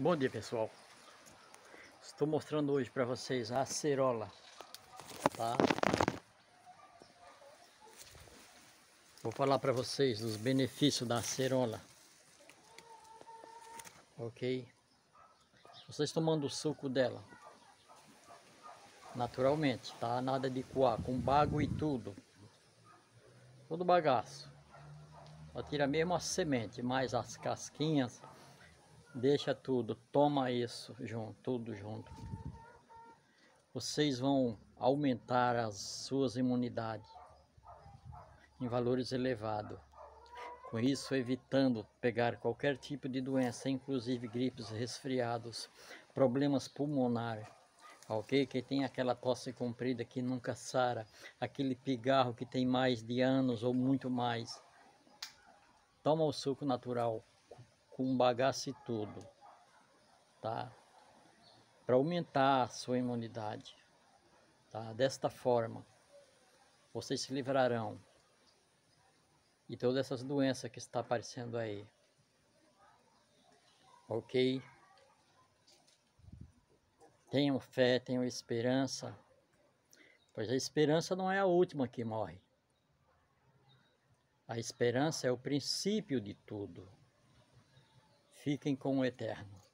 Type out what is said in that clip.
Bom dia pessoal, estou mostrando hoje para vocês a acerola, tá? Vou falar para vocês dos benefícios da acerola, ok? Vocês tomando o suco dela, naturalmente, tá? Nada de coar, com bago e tudo, todo bagaço. Só tira mesmo a semente, mais as casquinhas, Deixa tudo, toma isso junto, tudo junto. Vocês vão aumentar as suas imunidades em valores elevados. Com isso, evitando pegar qualquer tipo de doença, inclusive gripes, resfriados, problemas pulmonares. Ok? Quem tem aquela tosse comprida que nunca sara, aquele pigarro que tem mais de anos ou muito mais. Toma o suco natural com bagaço e tudo, tá? Para aumentar a sua imunidade, tá? Desta forma, vocês se livrarão de todas essas doenças que está aparecendo aí, ok? Tenham fé, tenham esperança, pois a esperança não é a última que morre. A esperança é o princípio de tudo. Fiquem com o Eterno.